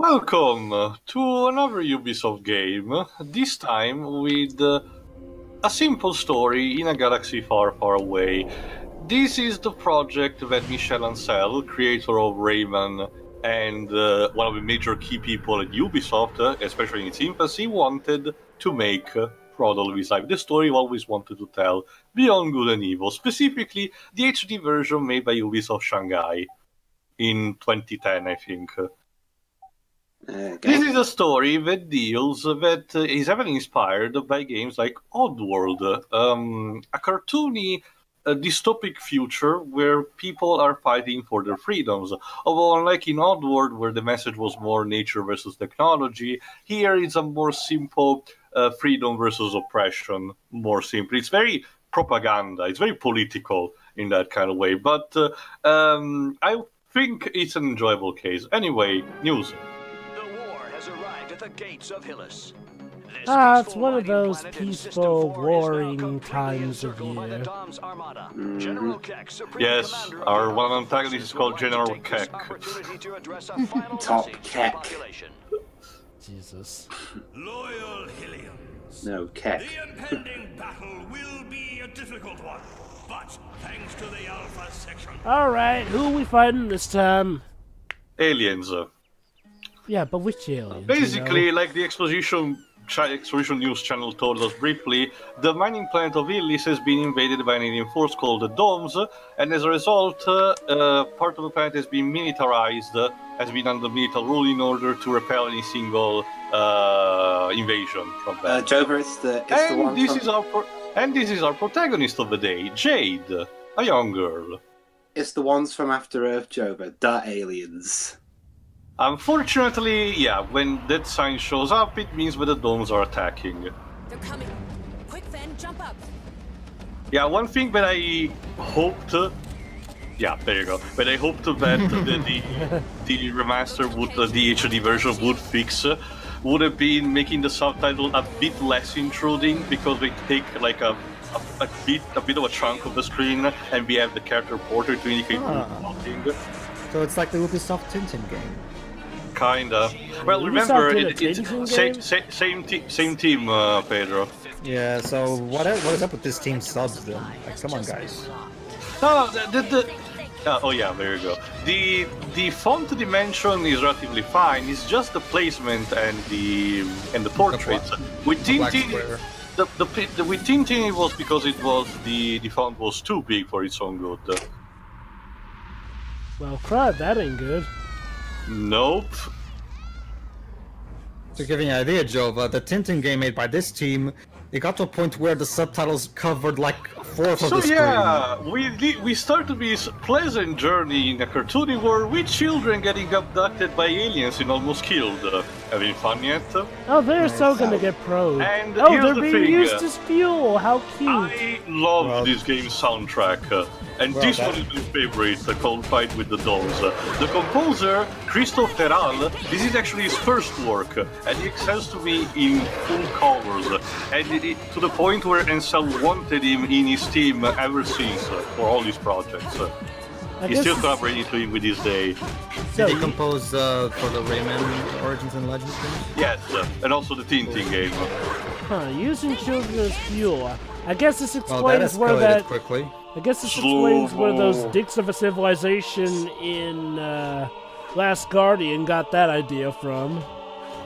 Welcome to another Ubisoft game, this time with uh, a simple story in a galaxy far, far away. This is the project that Michel Ancel, creator of Rayman and uh, one of the major key people at Ubisoft, uh, especially in its infancy, wanted to make uh, Product his life. The story he always wanted to tell, Beyond Good and Evil, specifically the HD version made by Ubisoft Shanghai in 2010, I think. Okay. This is a story that deals that uh, is heavily inspired by games like Oddworld, um, a cartoony uh, dystopic future where people are fighting for their freedoms. Although, unlike in Oddworld, where the message was more nature versus technology, here it's a more simple uh, freedom versus oppression. More simple. It's very propaganda. It's very political in that kind of way. But uh, um, I think it's an enjoyable case. Anyway, news. The gates of Hillys. Ah, it's one of those planet and system peaceful, four is now warring times of encircled by the year. DomZ Armada. General Kehck, Yes, our the one of the Alpha antagonists is called would like to General take this Kehck. opportunity to address a final Top message Kehck. Jesus. Loyal Hillyans. No, Kehck. The impending battle will be a difficult one, but thanks to the Alpha section, Alright, who are we fighting this time? Aliens. Yeah, but which aliens? Basically, you know? like the exposition exposition news channel told us briefly, the mining planet of Illis has been invaded by an alien force called the DomZ, and as a result, uh, uh, part of the planet has been militarized, uh, has been under military rule in order to repel any single uh, invasion from Uh, them. Jova, it's the, it's the and one this from, is our pro- and this is our protagonist of the day, Jade, a young girl. it's the ones from After Earth, Jova. The aliens. Unfortunately, yeah, when that sign shows up, it means that the DomZ are attacking. They're coming. Quick, Fen, jump up. Yeah, one thing that I hoped. Yeah, there you go. But I hoped that the, the, the remaster would, uh, the HD version would fix, uh, would have been making the subtitle a bit less intruding because they take like a, a, a bit a bit of a chunk of the screen and we have the character portrait to indicate who's Ah. talking. So it's like the Ubisoft Tintin game. Kinda. Well, Ubisoft remember, did a it, it's same, game? same, same, te- same team, uh, Pedro. Yeah, so what what is up with this team subs then? Like, come on, guys. No, the, the, the uh, oh yeah, there you go. The the font dimension is relatively fine. It's just the placement and the and the portraits. with black Tintin, the, the, the with Tintin it was because it was the the font was too big for its own good. Well, crud, that ain't good. Nope. To give you an idea, Jova, the Tintin game made by this team, it got to a point where the subtitles covered like a fourth of So the screen. yeah, we li- we start to this pleasant journey in a cartoony world with children getting abducted by aliens and almost killed. Uh, having fun yet? Oh, they're so gonna get probed. And oh, here's they're the being thing, used as fuel. How cute. I love Well- this game's soundtrack, uh, and Well, this that- one is my favorite, uh, Cold Fight with the Dolls. Uh, the composer, Christophe Héral, this is actually his first work, uh, and he excels to me in full colors, and it, it- to the point where Ancel wanted him in his team uh, ever since uh, for all his projects. Uh, he's guess still it's- collaborating to him with this day. so, Did he compose uh, for the Rayman Origins and Legends games? Yes, uh, and also the Tintin game. huh, using children as fuel. I guess this Well, that explains where escalated that. quickly. I guess this explains where those dicks of a civilization in uh, Last Guardian got that idea from.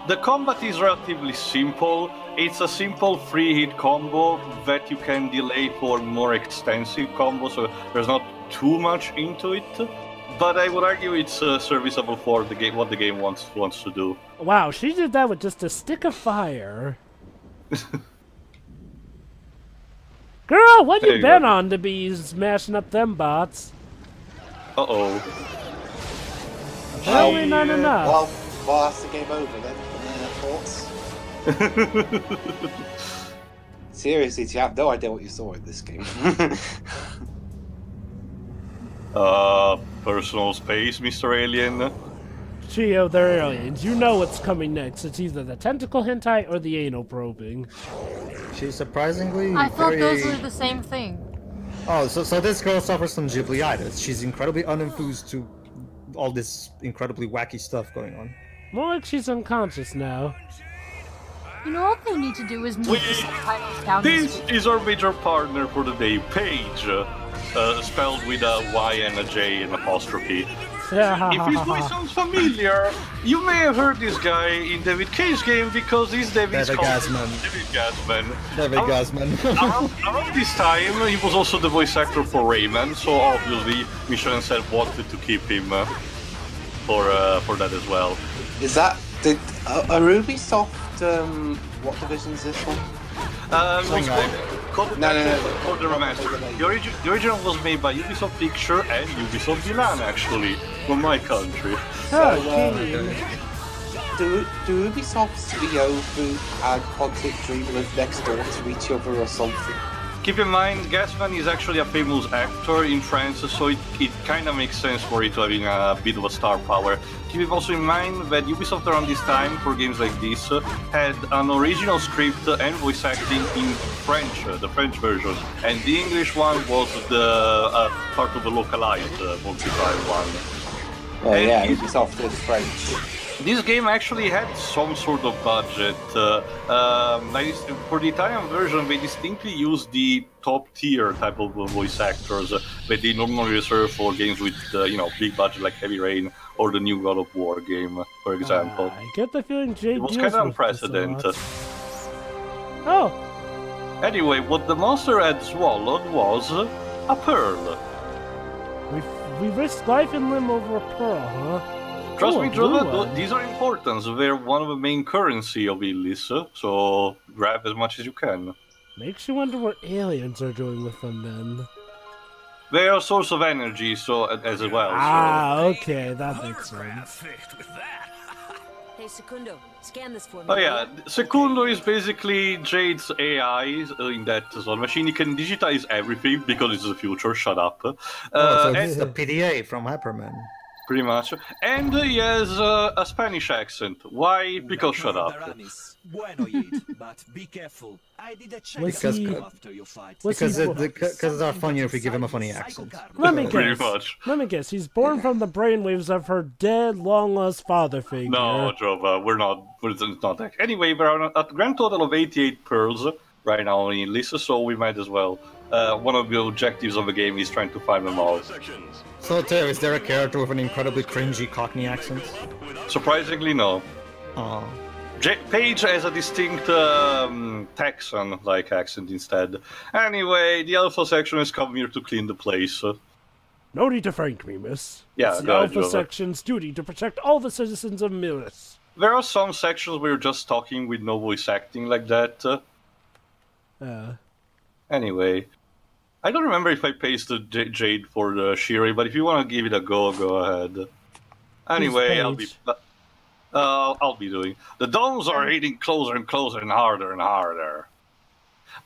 The combat is relatively simple. It's a simple free hit combo that you can delay for more extensive combos, so there's not too much into it. But I would argue it's uh, serviceable for the game, what the game wants wants to do. Wow, she did that with just a stick of fire. Girl, what you you been go. on to be smashing up them bots? Uh oh. Apparently not enough. Well, well, that's the game over then. Thoughts? Seriously, you have no idea what you saw in this game. Uh, personal space, Mr. Alien. Chio, they're aliens. You know what's coming next. It's either the tentacle hentai or the anal probing. She's surprisingly I thought very... those were the same thing. Oh, so so this girl suffers from Ghibli-itis. She's incredibly unenthused to all this incredibly wacky stuff going on. More like she's unconscious now. You know, all they need to do is move We- the subtitles down This this is our major partner for the day, Pey'j, uh, spelled with a Y and a J and apostrophe. If his voice sounds familiar, you may have heard this guy in David Cage game because he's David's David cousin, Gasman. David Gasman. David Around- Gasman. around, around this time, he was also the voice actor for Rayman, so obviously Michel Ancel wanted to keep him uh, for uh, for that as well. Is that did uh, a Ubisoft? Um, what division is this one? Um, it's Shanghai. called, called, No, no, no. called the remaster. The, origi- the original was made by Ubisoft Picture and Ubisoft Milan, actually, from my country. Oh, um, King. Do do Ubisoft's Ryobu and Quantic Dream live next door to each other or something? Keep in mind, Gasman is actually a famous actor in France, so it, it kind of makes sense for it to having a bit of a star power. Keep also in mind that Ubisoft around this time, for games like this, had an original script and voice acting in French, the French version, and the English one was the uh, part of the localized uh, multiplayer one. Oh And yeah, Ubisoft is French. This game actually had some sort of budget. Uh, um, for the Italian version, they distinctly used the top tier type of uh, voice actors uh, that they normally reserve for games with, uh, you know, big budget like Heavy Rain or the new God of War game, uh, for example. I get the feeling Jade it was kind of with this a unprecedented. Oh, Anyway, what the monster had swallowed was uh, a pearl. we we risked life and limb over a pearl, huh? Trust Ooh, me, a blue Drova, one. th- these are important. They're one of the main currency of Illis, uh, so grab as much as you can. Makes you wonder what aliens are doing with them then. They are a source of energy, so as well. So. Ah, okay, that makes sense. With that. Hey, Secundo, scan this for me. Oh yeah, Secundo is basically Jade's AI uh, in that slot machine. He can digitize everything because it's the future. Shut up. Uh, oh, so and- it's the PDA from Hyperman. Pretty much. And he has uh, a Spanish accent. Why? Because shut up. but be careful. I did a check because, after your fight. Because, it, because it's not funnier if we give him a funny accent. Let me Pretty guess. much. Let me guess. He's born from the brainwaves of her dead, long lost father figure. No, Drova, we're not. We're not that. Anyway, we're at a, a grand total of 88 pearls right now in Lisa, so we might as well. Uh, one of the objectives of the game is trying to find them all. Sections. So, Teo, is there a character with an incredibly cringy Cockney accent? Surprisingly, no. Oh. J- Pey'j has a distinct um, Texan-like accent instead. Anyway, the Alpha section has come here to clean the place. No need to thank me, miss. Yeah, it's the go ahead, Alpha Jova. Section's duty to protect all the citizens of Milis. There are some sections where you're just talking with no voice acting like that. Uh, Uh, anyway, I don't remember if I pasted J- Jade for the Shiri, but if you want to give it a go, go ahead. Anyway, I'll be. Uh, I'll be doing. The DomZ are hitting closer and closer and harder and harder.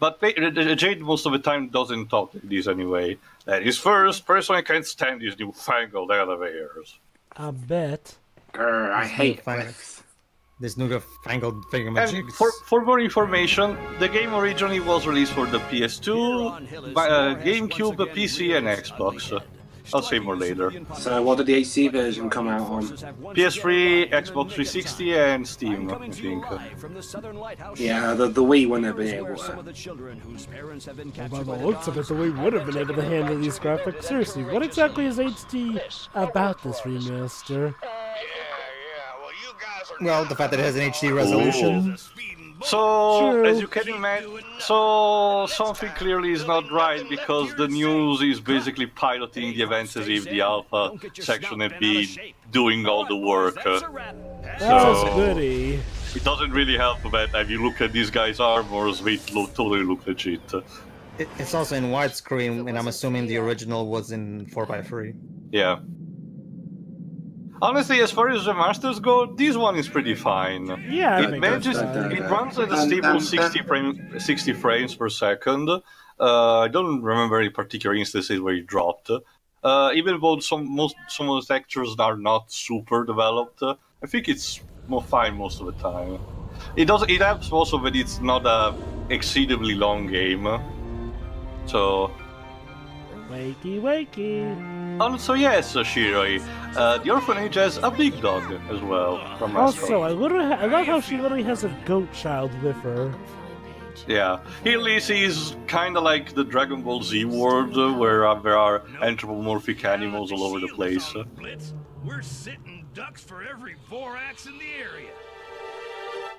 But Pa- Jade most of the time doesn't talk like this anyway. That is first, personally can't stand these newfangled elevators. I bet. Grr, I hate fine. Lifts. This newfangled And thingamajigs. for, for more information, the game originally was released for the PS2, by, uh, GameCube, PC, and Xbox. I'll say more later. So what did the HC version come out on? PS3, Xbox 360, and Steam, I think. Yeah, the, the Wii wouldn't have been able to. By the looks of it, the we would have been able to handle these graphics. Seriously, what exactly is HD about this remaster? Well, the fact that it has an HD resolution. So, True. as you can imagine, so something clearly is not right because the news is basically piloting the events as if the alpha section had been doing all the work. uh, That's So- a goodie. It doesn't really help that if you look at these guys' armors, they lo- totally look legit. It, it's also in widescreen, and I'm assuming the original was in 4x3. Yeah. Honestly, as far as the masters go, this one is pretty fine. Yeah, it manages. It runs at a stable um, 60 frame, 60 frames per second. Uh, I don't remember any particular instances where it dropped. Uh, even though some most some of the textures are not super developed, uh, I think it's more fine most of the time. It does. It helps also that it's not a exceedingly long game. So Wakey, wakey. Um, so yes, Shiroi. Uh, the orphanage has a big dog as well from mascot. Also, I literally, I love how she literally has a goat child with her. Yeah, Illis is kind of like the Dragon Ball Z world, uh, where uh, there are anthropomorphic animals all over the place. We're sitting ducks for every Vorax in the area.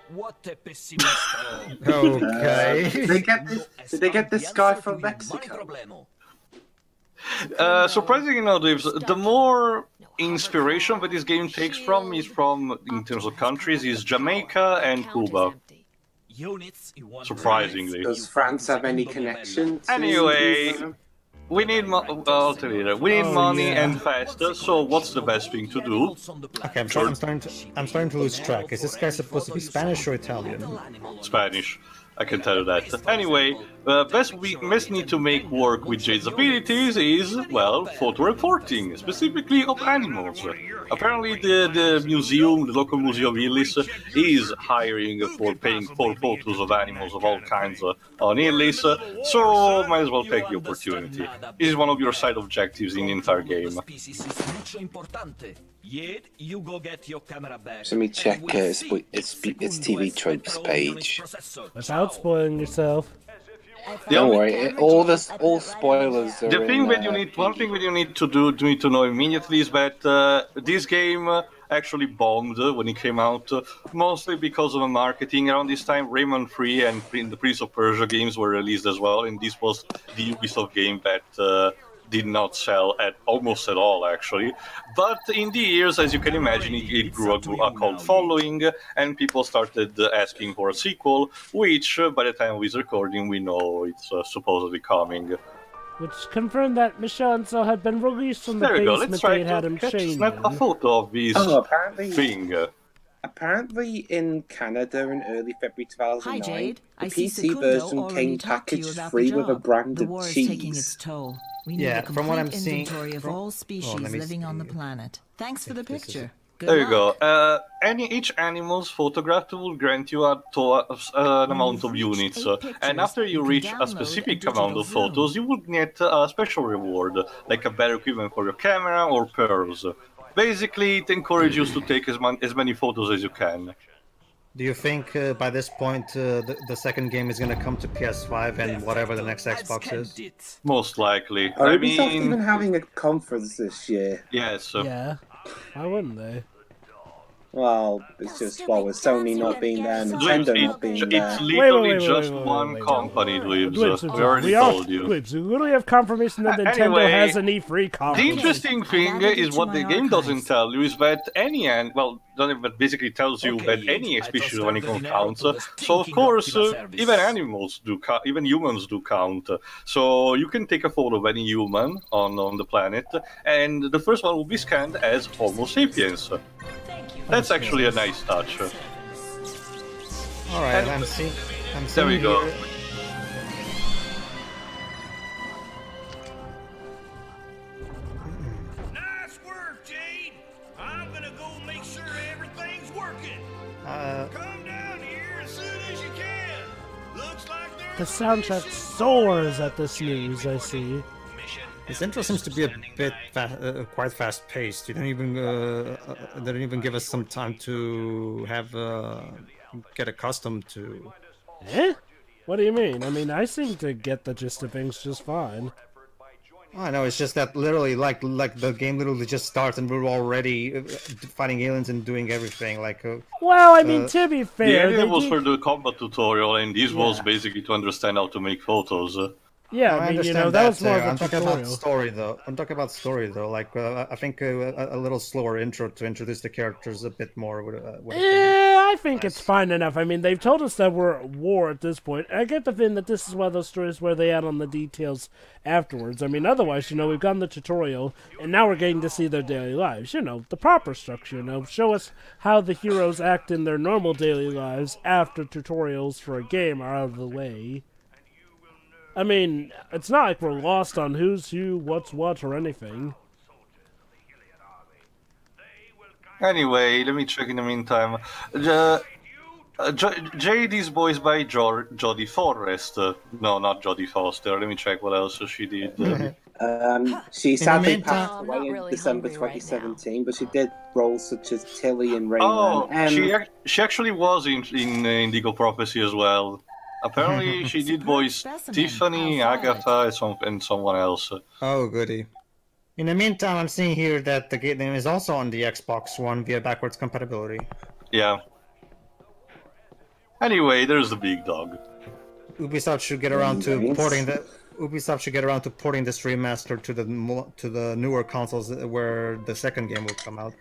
What a pessimista. Okay. Did they get this? Did they get this guy from Mexico? Uh, surprisingly enough, the more inspiration that this game takes from is from, in terms of countries, is Jamaica and Cuba. Surprisingly. Does France have any connection? Anyway, we need mo- uh, I'll tell you later. We need Oh, money yeah. and faster. So what's the best thing to do? Okay, I'm, trying, I'm starting to I'm starting to lose track. Is this guy supposed to be Spanish or Italian? Spanish. I can tell you that. Anyway, uh, best we best need to make work with Jade's abilities is well photo reporting, specifically of animals. Apparently, the the museum, the local museum of Illis, is hiring for paying for photos of animals of all kinds uh, on Illis. So might as well take the opportunity. It is one of your side objectives in the entire game. Yet, you go get your camera back. So let me check uh, its, its, its TV tropes page. Without spoiling yourself. The Don't worry, all this, all spoilers are The in, thing that you uh, need, one thing that you need to do, to need to know immediately is that uh, this game uh, actually bombed uh, when it came out, uh, mostly because of the marketing. Around this time, Rayman 3 and the Prince of Persia games were released as well, and this was the Ubisoft game that uh, did not sell at almost at all, actually. But in the years, as you can imagine, it, it grew a, a cult following, and people started asking for a sequel, which, uh, by the time of this recording, we know it's uh, supposedly coming. Which confirmed that Michel Ancel had been released from the There we go. Let's they try had to him catch, chained snap a photo of this Oh, apparently, thing. Apparently in Canada in early February 2009, Jade. the I PC Secundo version came talked to you packaged free with a job. brand of war taking its cheese. toll. We need Yeah, a from what I'm complete seeing- inventory of from- all Oh, species let me living on the planet. Thanks for the If this is- picture. Good There you go. Uh, any each animal's photographed will grant you a to- uh, an amount of units, uh, pictures, and after you you reach a download a specific amount of zoom. photos, you will get a special reward, like a better equipment for your camera or pearls. Basically, it encourages you to take as, man- as many photos as you can. Do you think uh, by this point uh, the, the second game is going to come to PS5 and whatever the next Xbox is? Most likely. Are I Ubisoft mean, even having a conference this year? yes. uh, Yeah. Why wouldn't they? Well, it's just well, with Sony not being there, Dwibs, Nintendo not being it's, there. it's Wait, literally wait, wait, just wait, wait, one company, Dwibs. Dwibs, We already we are, told you. Dwibs, we literally have confirmation that Nintendo anyway, has an E3 The interesting thing added it is to what the game doesn't tell you is that any and well, doesn't but basically tells you Okay, that any species of animal everything counts. else to the So of course, Optima uh, even animals do count, even humans do count. So you can take a photo of any human on on the planet, and the first one will be scanned as Homo sapiens. That's actually a nice touch. All right, And- I'm seeing. I'm There we go. here- Nice soundtrack soars at this news, I see. this intro seems to be a bit fa- uh, quite fast paced. You don't even uh, uh, they don't even give us some time to have uh, get accustomed to. Eh? What do you mean? I mean, I seem to get the gist of things just fine. I know it's just that literally, like, like the game literally just starts and we're already uh, fighting aliens and doing everything. Like, uh, Well, I mean, Uh, to be The fair, idea they was did- for the combat tutorial, and this was basically to understand how to make photos. Yeah, I I mean, you understand know, that was too. more of I'm a talking about story though. I'm talking about story though. Like, uh, I think uh, a, a little slower intro to introduce the characters a bit more. Would, uh, would Eh, I think it's fine enough. I mean, they've told us that we're at war at this point. I get the feeling that this is one of those stories where they add on the details afterwards. I mean, otherwise, you know, we've gotten the tutorial, and now we're getting to see their daily lives. You know, the proper structure, you know, show us how the heroes act in their normal daily lives after tutorials for a game are out of the way. I mean, it's not like we're lost on who's who, what's what, or anything. Anyway, let me check in the meantime. Uh, uh, J- Jade is voiced by jo- Jodi Forrest. Uh, no, not Jodie Foster. Let me check what else she did. Uh, Um, she the sadly meantime- passed away not in really December hungry right 2017, but she did roles such as Tilly in Rain Oh, Man. Um, she ac- she actually was in in uh, Indigo Prophecy as well. Apparently, she did voice specimen. Tiffany, Agatha, and, some, and someone else. Oh, goody. In the meantime, I'm seeing here that the game is also on the Xbox One via backwards compatibility. Yeah. Anyway, there's the big dog. Ubisoft should get around to Nice. porting the Ubisoft should get around to porting this remaster to the to the newer consoles where the second game will come out.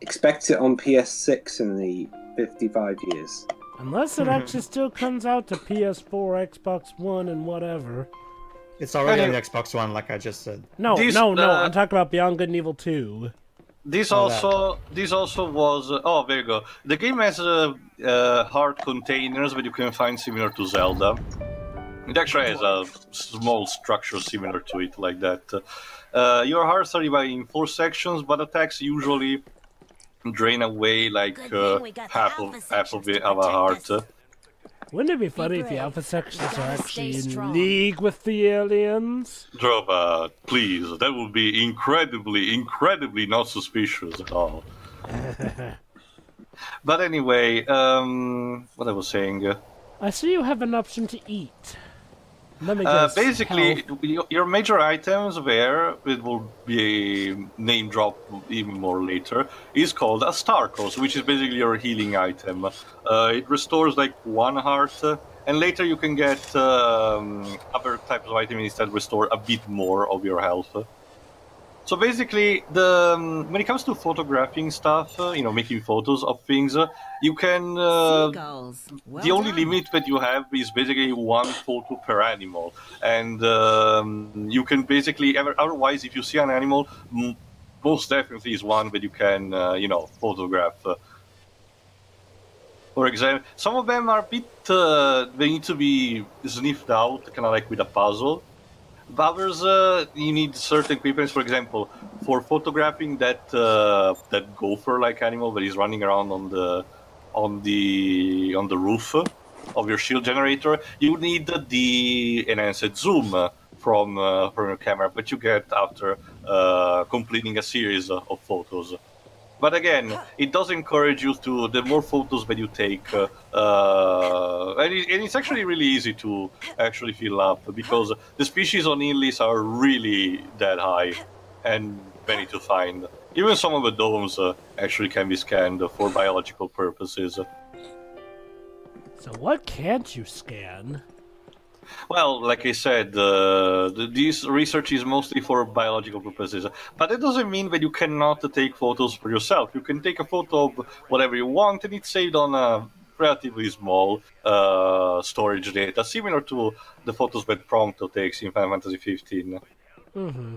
expect it on PS6 in the 55 years. Unless it actually still comes out to PS4, Xbox One, and whatever. It's already on the Xbox One, like I just said. No, These, no, no. uh, I'm talking about Beyond Good and Evil 2. This Oh, that. also this also was uh, oh there you go. The game has uh, uh, hard containers that you can find similar to Zelda. It actually has a small structure similar to it like that. Uh, your hearts are divided in four sections, but attacks usually drain away like Good uh, thing we got the half alpha of half of, sections it, of a heart. Wouldn't it be funny if the alpha sections are actually in strong. league with the aliens? Droba, please, that would be incredibly, incredibly not suspicious at all. but anyway, um, what I was saying. uh, I see you have an option to eat. Uh, basically, your, major items there, it will be name drop even more later, is called a Starkos, which is basically your healing item. Uh, it restores like one heart, uh, and later you can get um, other types of items that restore a bit more of your health. So basically, the um, when it comes to photographing stuff, uh, you know, making photos of things, uh, you can uh, Well the only done. limit that you have is basically one photo per animal, and um, you can basically ever, otherwise, if you see an animal, m- most definitely is one that you can, uh, you know, photograph. Uh, for example, some of them are a bit, uh, they need to be sniffed out, kind of like with a puzzle. But others, uh, you need certain equipment. For example, for photographing that uh, that gopher-like animal that is running around on the on the on the roof of your shield generator, you need the enhanced zoom from uh, from your camera, but you get after uh, completing a series of photos. But again, it does encourage you to the more photos that you take, uh, uh, and, it, and it's actually really easy to actually fill up because the species on Inlis are really that high and many to find. Even some of the DomZ uh, actually can be scanned for biological purposes. So what can't you scan? Well, like I said, uh, the, this research is mostly for biological purposes, but it doesn't mean that you cannot take photos for yourself. You can take a photo of whatever you want, and it's saved on a relatively small uh, storage data, similar to the photos that Prompto takes in Final Fantasy 15. Mm-hmm.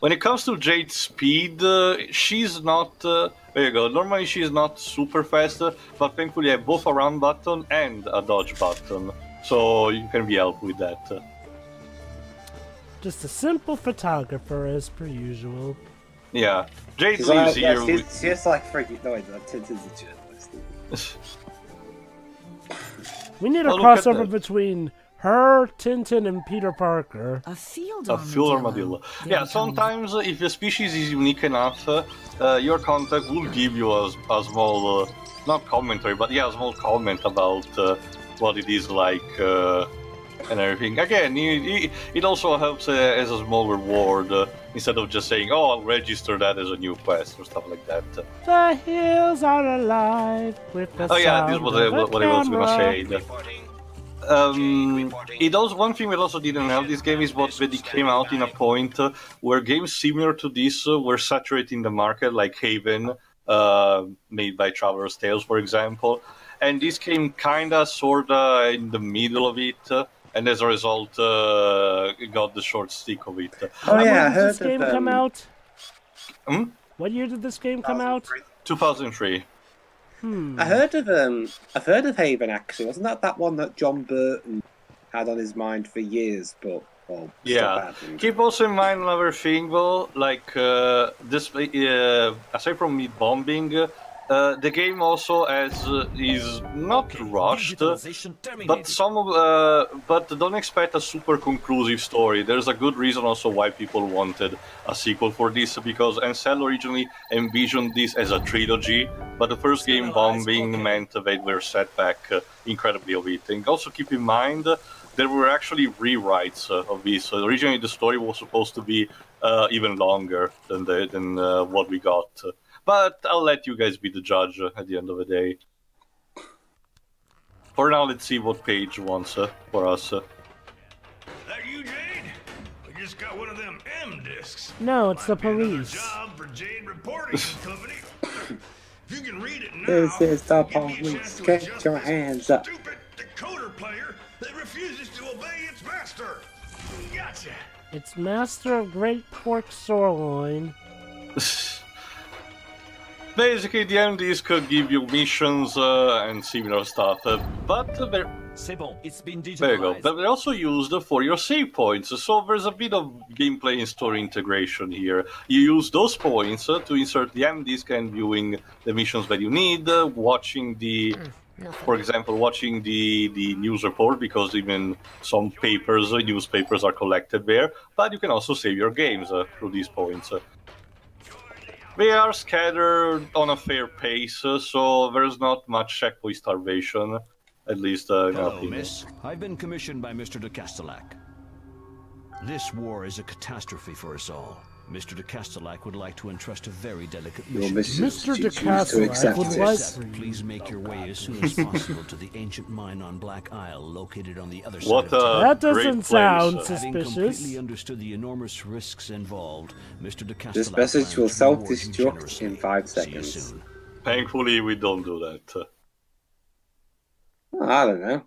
When it comes to Jade's speed, uh, she's not. Uh, there you go. Normally she's not super fast, uh, but thankfully I have both a run button and a dodge button, so you can be helped with that. Uh, Just a simple photographer as per usual. Yeah, Jade She's lives like, yeah, here. she's, she's like freaking. No, wait, no, Tintin's a journalist. We need a Oh, crossover between her, Tintin, and Peter Parker. A field A full armadillo. Yeah, sometimes uh, if the species is unique enough, uh, uh, your contact will give you a, a small, uh, not commentary, but yeah, a small comment about uh, what it is like uh, and everything. Again, it, it, it also helps uh, as a small reward uh, instead of just saying, "Oh, I'll register that as a new quest" or stuff like that. The hills are alive with the Oh yeah, this sound was what I, what I was gonna camera. say. Um, it also one thing that also didn't help this game is what that it came out in a point uh, where games similar to this uh, were saturating the market, like Haven, uh, made by Traveller's Tales, for example, and this came kinda sorta in the middle of it. Uh, and as a result, uh, got the short stick of it. Oh When yeah, I did this game of, come um, out? Hmm? What year did this game come out? 2003. Hmm. I heard of um, I've heard of Haven actually. Wasn't that that one that Jon Burton had on his mind for years? But well, Yeah. still. Keep also in mind another thing though, like uh, this, uh, aside from me bombing, uh, the game also has uh, is not rushed, uh, but some of uh, but don't expect a super conclusive story. There's a good reason also why people wanted a sequel for this because Ancel originally envisioned this as a trilogy, but the first game bombing meant they were set back uh, incredibly of it. And also keep in mind. There were actually rewrites uh, of this. Uh, originally, the story was supposed to be uh, even longer than the, than uh, what we got. But I'll let you guys be the judge at the end of the day. For now, let's see what Pey'j wants uh, for us. Uh. That you, Jade? We just got one of them M discs. No, it's the Might be another police. Job for Jade Reporting Company. if you can read it now, This is the give me a police. chance to Get your hands up. Stupid decoder player that refuses to obey its master. Gotcha. It's Master of Great Pork Sirloin. Basically, the MDs could give you missions uh, and similar stuff, uh, but they're C'est bon, it's been. There you go. But they're also used for your save points, so there's a bit of gameplay and story integration here. You use those points uh, to insert the M disk and viewing the missions that you need, uh, watching the, for example, watching the, the news report, because even some papers, uh, newspapers are collected there, but you can also save your games uh, through these points. They are scattered on a fair pace, so there's not much checkpoint starvation, at least uh, Hello, miss. I've been commissioned by Mr. de Castellac. This war is a catastrophe for us all. Mr. de Castellac would like to entrust a very delicate Your mission. missus Mr. de choose Castellac accept would it. like- Accept, please make your way as soon as possible to the ancient mine on Black Isle, located on the other What side of town. a That doesn't place. sound uh, Having completely understood the enormous risks involved, Mr. de Castellac This message will to reward you self-destruct in five seconds. Thankfully, we don't do that. I don't know.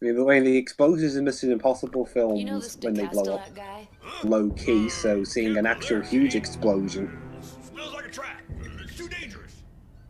I mean, the way the explosions in Mission Impossible films You know when they blow up guy? low key, so seeing an actual huge explosion. Smells like a trap. It's too dangerous.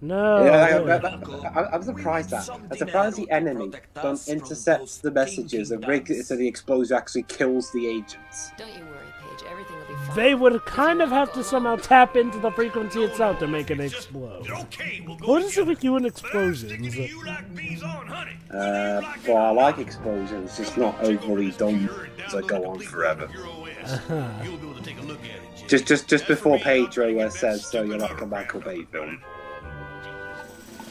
No. yeah, I, I, I, I'm surprised that. I'm surprised the enemy don't intercept the messages and rig it so the explosion actually kills the agents. Don't you worry, Pey'j. Everything will be fine. They would kind of have to somehow tap into the frequency itself to make it explode. Okay, we'll go What is it with you and explosions? you like on. Uh, well, I like explosions, just not overly dumb as I go on forever. You'll be able to take a look at it, Jim. Just, just, just before Pedro uh, says, "So you're like back Michael Bay film."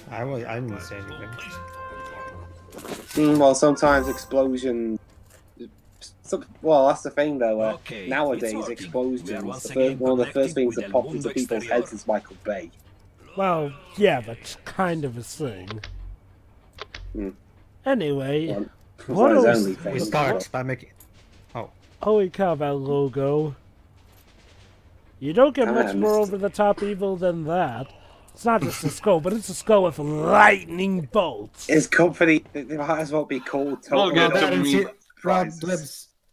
I, was, I didn't say anything. Mm, well, sometimes explosion. So, well, that's the thing, though. Uh, Okay, nowadays, working. explosions. We are once The again first, one of the first things that El pop into people's Exterior. heads is Michael Bay. Well, yeah, that's kind of a thing. Hmm. Anyway, Well, what else? his only We thing. start by making. Oh, Holy cow, that logo. You don't get much Um, more over the top evil than that. It's not just a skull, but it's a skull with lightning bolts. His company, it it might as well be called Total get that to and me. C-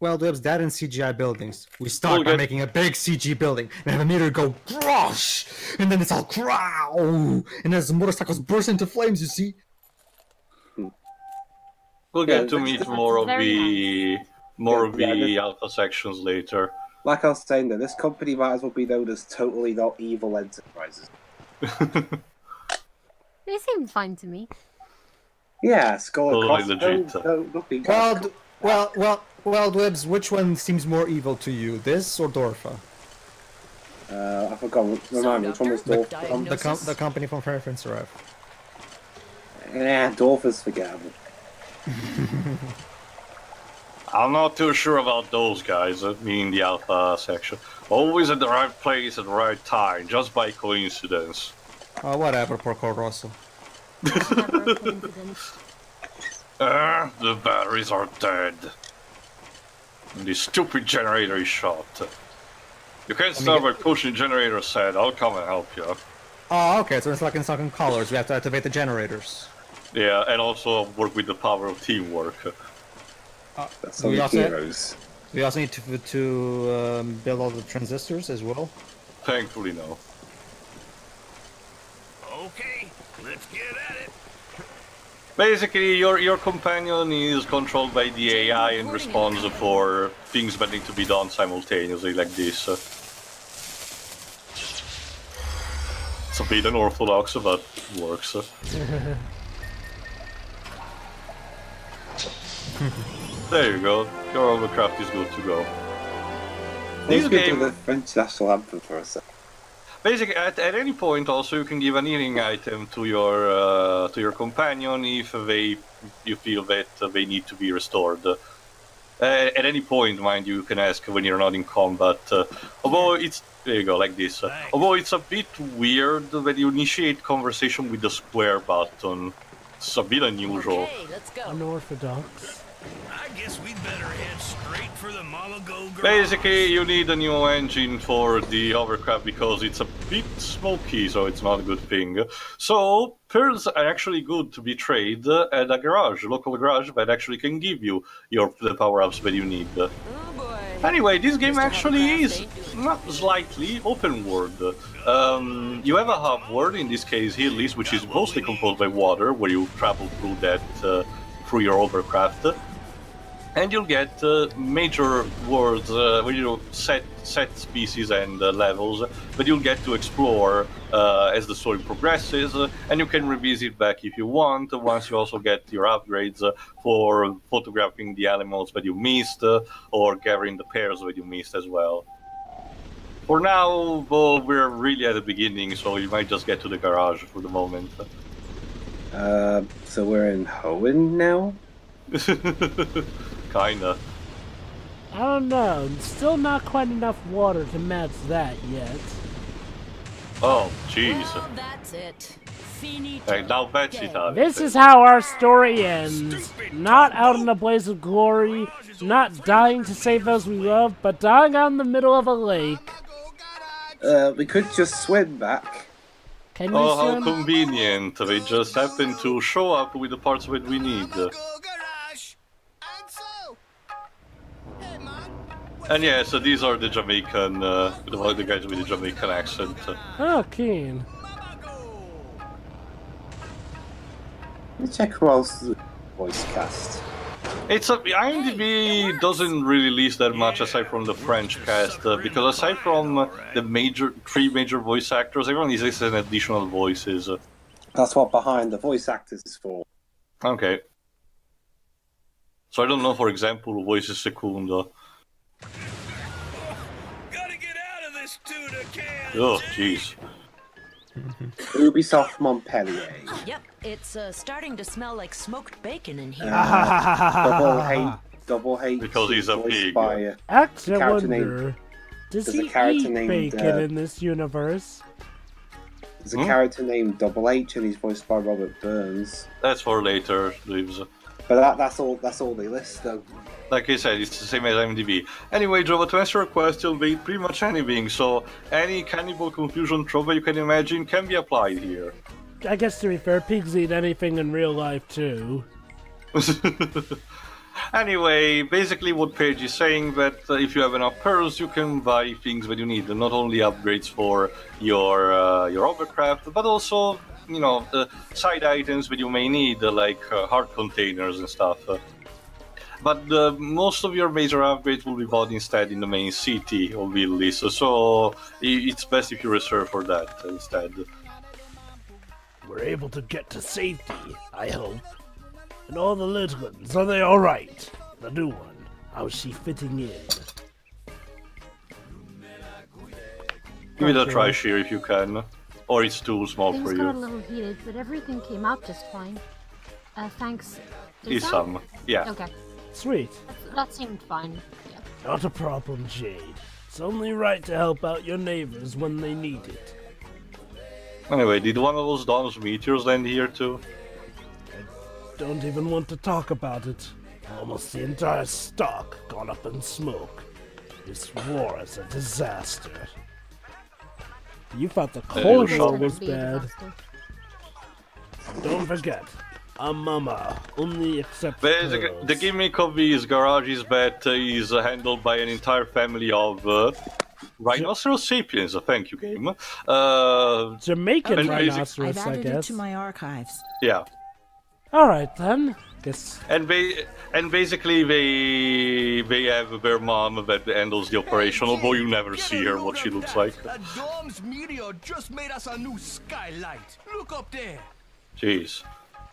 well, Prizes. Dibs, well, Dibs, that and CGI buildings. We start We'll by get- making a big CG building and have a meter go crush, and then it's all crow, and as the motorcycles burst into flames, you see. We'll Yeah, get to meet more of very the more of the yeah, alpha sections later. Like I was saying, though, this company might as well be known as Totally Not Evil Enterprises. They seem fine to me. Yeah, Skull and Totally Crossbones. legit. No, nothing. Well, d- well, well, well, Dibs, which one seems more evil to you, this or Dorfa? Uh, I forgot. Remind me, which one was doctor? Dorf? The The, com- the company from Fairy Fencer F. yeah, Dorf is forgettable. I'm not too sure about those guys, uh, meaning the alpha section. Always at the right place at the right time, just by coincidence. Oh, whatever, Porco Rosso. Never. Uh, the batteries are dead. And the stupid generator is shot. You can't start by pushing generator set. I'll come and help you. Oh, okay, so it's like in Sunken Colors, we have to activate the generators. Yeah, and also work with the power of teamwork. That's We some also- heroes. We also need to, to um, build all the transistors as well. Thankfully, no. Okay, let's get at it. Basically, your your companion is controlled by the AI and responds for things that need to be done simultaneously, like this. It's a bit unorthodox, but works. there you go. Your overcraft is good to go. Let's This get to the French national anthem for a sec. Basically, at, at any point, also you can give an healing item to your uh, to your companion if they you feel that they need to be restored. Uh, at any point, mind you, you can ask when you're not in combat. Uh, although it's there you go, like this. Uh, although it's a bit weird that you initiate conversation with the square button. It's a bit unusual. Okay, let's go. Unorthodox. I guess we'd better Basically, you need a new engine for the hovercraft because it's a bit smoky, so it's not a good thing. So, pearls are actually good to be traded at a garage, local garage that actually can give you your the power-ups that you need. Oh boy. Anyway, this game actually is not slightly open world. Um, you have a hub world, in this case here, at least, which is mostly composed by water, where you travel through that uh, through your hovercraft, and you'll get uh, major worlds uh, where you set set species and uh, levels that you'll get to explore uh, as the story progresses, uh, and you can revisit back if you want. Once you also get your upgrades uh, for photographing the animals that you missed uh, or gathering the pairs that you missed as well. For now, well, we're really at the beginning, so you might just get to the garage for the moment. Uh, so we're in Hoenn now? Kinda. I don't know. Still not quite enough water to match that yet. Oh, jeez. Well, that's it. Hey, now that's Italian. This is how our story ends. Not out in a blaze of glory, not dying to save those we love, but dying out in the middle of a lake. Uh, we could just swim back. Can you Oh, how swim? convenient. We just happen to show up with the parts that we need. And yeah, so these are the Jamaican, uh, the, the guys with the Jamaican accent. Oh, keen. Let me check who else is voice cast. It's a IMDb doesn't really list that much aside from the French cast uh, because aside from uh, the major three major voice actors, everyone is listed as additional voices. That's what behind the voice actors is for. Okay. So I don't know, for example, who voices Secundo. Gotta get out of this tuna can. Oh, jeez. Ubisoft Montpellier. Yep, it's uh, starting to smell like smoked bacon in here. double hate, double hate. Because he's a pig. By, uh, Actually, I character named- Does he eat named, bacon uh, in this universe? there's a Hmm? character named Double H, and he's voiced by Robert Burns. That's for later, Lives. But that, that's all. That's all they list, though. Like I said, it's the same as IMDb. Anyway, Jova, to answer your question, they eat pretty much anything, so any cannibal confusion trope you can imagine can be applied here. I guess to be fair, pigs eat anything in real life too. anyway, basically what Pey'j is saying that uh, if you have enough pearls, you can buy things that you need, not only upgrades for your uh, your hovercraft, but also you know the side items that you may need, uh, like uh, heart containers and stuff. Uh, but uh, most of your major upgrades will be bought instead in the main city of Willis, so i- it's best if you reserve for that instead. We're able to get to safety, I hope. And all the little ones, are they alright? The new one, how's she fitting in? Give it a try, Sheer, if you can. Or it's too small Things for you. Things got a little heated, but everything came out just fine. Uh, thanks. Did Is that- some. Yeah. Okay, Sweet. that, that seemed fine. Yeah. Not a problem, Jade. It's only right to help out your neighbors when they need it. Anyway, did one of those Dawn's meteors land here too? I Don't even want to talk about it. Almost the entire stock gone up in smoke. This war is a disaster. You thought the Cold is. War was to be a bad. Don't forget, a mama only accepts Basically, pearls. the gimmick of these garages that uh, is uh, handled by an entire family of uh, rhinoceros sapiens. Uh, thank you, game. Uh, Jamaican And basic- rhinoceros, I've I added it guess. to my archives. yeah. All right then. Guess And ba- and basically they they have their mom that handles the operation, although you never see her what she looks like. A DomZ meteor just made us a new skylight. Look up there. Jeez.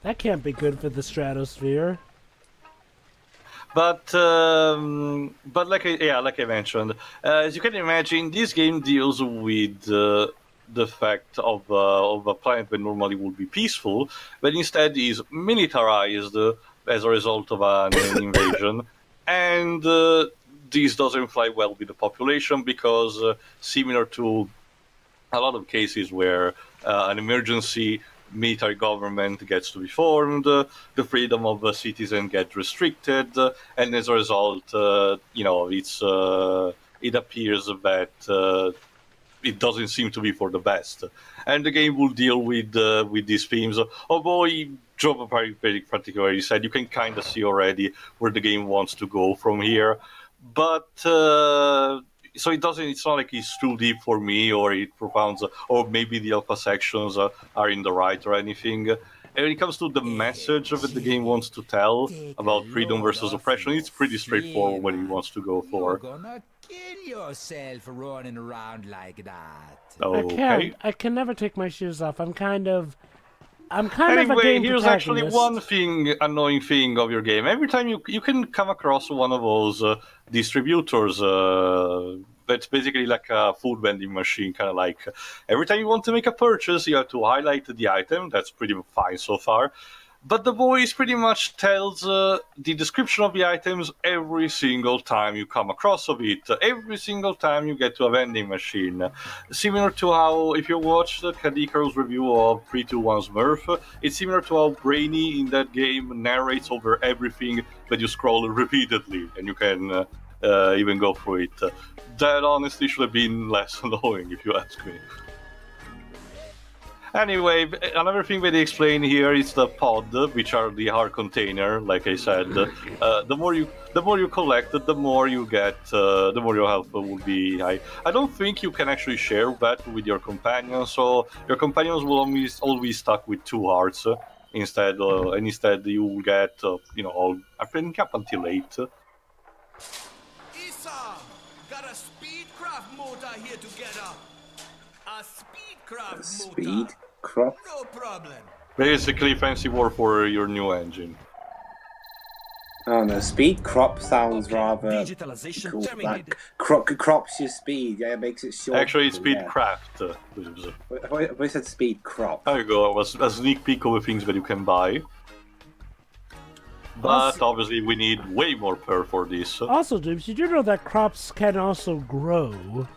that can't be good for the stratosphere. But um, but like I, yeah, like I mentioned, uh, as you can imagine, this game deals with uh, the fact of uh, of a planet that normally would be peaceful, but instead is militarized uh, as a result of an invasion, and uh, this doesn't fly well with the population because, uh, similar to a lot of cases where uh, an emergency military government gets to be formed, uh, the freedom of the citizen gets restricted, uh, and as a result, uh, you know, it's uh, it appears that it doesn't seem to be for the best. And the game will deal with uh, with these themes. Although very, very particular, he said you can kind of see already where the game wants to go from here. But uh, so it doesn't. It's not like it's too deep for me, or it propounds, or maybe the alpha sections uh, are in the right or anything. And when it comes to the message of that the game wants to tell about freedom versus oppression, it's pretty straightforward when it wants to go for. gonna kill yourself running around like that. I Okay. can't. I can never take my shoes off. I'm kind of. I'm kind of a Anyway, game here's actually one thing, annoying thing of your game. Every time you you can come across one of those uh, distributors, uh, that's basically like a food vending machine, kind of like every time you want to make a purchase, you have to highlight the item. That's pretty fine so far. But the voice pretty much tells uh, the description of the items every single time you come across of it. Every single time you get to a vending machine. Similar to how, if you watch the Caddicarus' review of 321 Smurf, it's similar to how Brainy in that game narrates over everything that you scroll repeatedly, and you can uh, uh, even go through it. That honestly should have been less annoying, if you ask me. Anyway, another thing that they explain here is the pod, which are the hard container. Like I said, uh, the more you the more you collect, the more you get, uh, the more your health will be high. I don't think you can actually share that with your companions, so your companions will always always stuck with two hearts uh, instead, uh, and instead you will get, uh, you know, all I think up until eight. Esau, got a speedcraft motor here together. A speedcraft motor. Speed crop. No problem. Basically, fancy word for your new engine. Oh no, speed crop sounds rather Digitalization cool. Like cro- crops your speed, yeah, it makes it short. Actually, it's yeah. Speedcraft. Uh, which is- I, I said speed crop. There you go. It was a sneak peek of the things that you can buy. But obviously, we need way more per for this. Also, James, you do know that crops can also grow.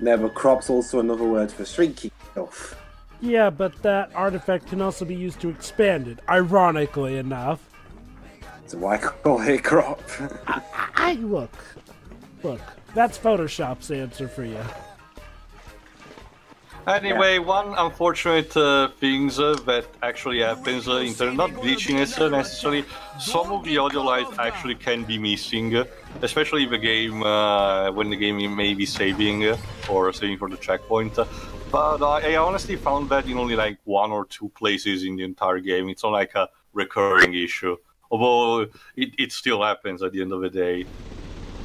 No, but crop's also another word for shrinking stuff. Yeah, but that artifact can also be used to expand it, ironically enough. So why call it crop? I look. Look, that's Photoshop's answer for you. Anyway, one unfortunate uh, things uh, that actually happens uh, in terms not glitchiness uh, necessarily. Some of the audio light actually can be missing, uh, especially the game uh, when the game may be saving or saving for the checkpoint. But I honestly found that in only like one or two places in the entire game. It's not like a recurring issue, although it, it still happens at the end of the day.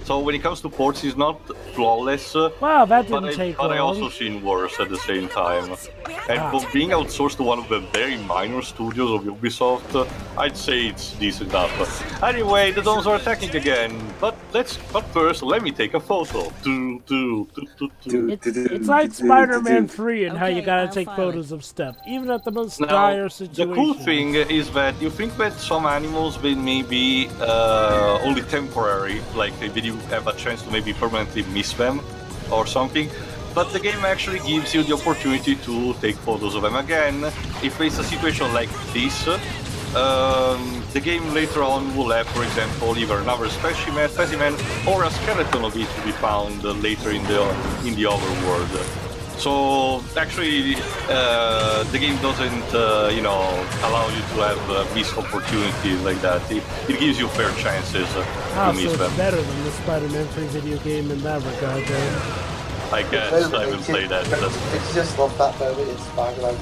So when it comes to ports, it's not flawless. uh, Wow, that but didn't I, take but I also seen worse at the same time. And for being outsourced to one of the very minor studios of Ubisoft, uh, I'd say it's decent enough. Anyway, the DomZ are attacking again. But let's. But first, let me take a photo. Do, do, do, do, do. It's, it's like Spider-Man 3 and how you gotta take photos of stuff, even at the most Now, dire the situations. cool thing is that you think that some animals they may be uh, only temporary, like maybe you have a chance to maybe permanently miss them or something. But the game actually gives you the opportunity to take photos of them again. If there's a situation like this, um, the game later on will have, for example, either another specimen, specimen or a skeleton of it to be found later in the in the overworld. So actually, uh, the game doesn't, uh, you know, allow you to have uh, missed opportunities like that. It, it gives you fair chances uh, Ah, to so miss it's them. better than the Spider-Man 3 video game in that regard, then. I guess I will play that. It's just love that moment in Spider-Man.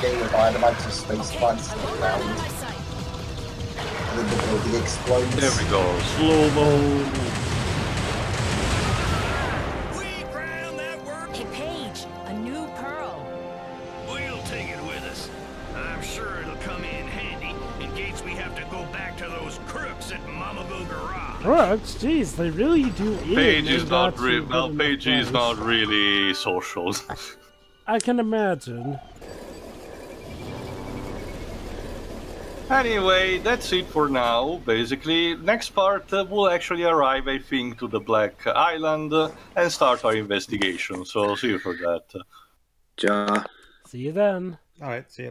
game with Dynamite and space plants to the ground. And then the building explodes. There we go. Slow mo. Jeez, they really do. aim Pey'j and is not to re- good well. enough Pey'j is not really social. I can imagine. Anyway, that's it for now, basically. Next part, uh, we'll actually arrive, I think, to the Black Island uh, and start our investigation, so see you for that. Ja. See you then. All right, see ya.